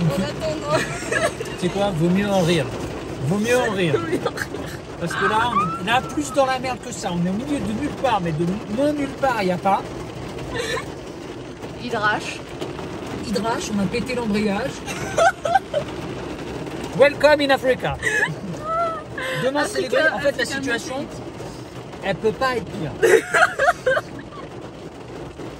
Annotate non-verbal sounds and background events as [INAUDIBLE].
En attendant. C'est quoi Vaut mieux en rire. Vaut mieux en rire. Parce que là, on est là plus dans la merde que ça. On est au milieu de nulle part, mais de moins nulle part, il n'y a pas. Hydrache. Hydrache, on a pété l'embrayage. [LAUGHS] Welcome in Africa. Demain, c'est les En fait, la situation, elle peut pas être pire. [LAUGHS]